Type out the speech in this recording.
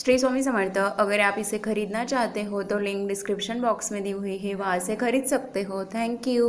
श्री स्वामी समर्थ, अगर आप इसे ख़रीदना चाहते हो तो लिंक डिस्क्रिप्शन बॉक्स में दी हुई है, वहाँ से ख़रीद सकते हो। Thank you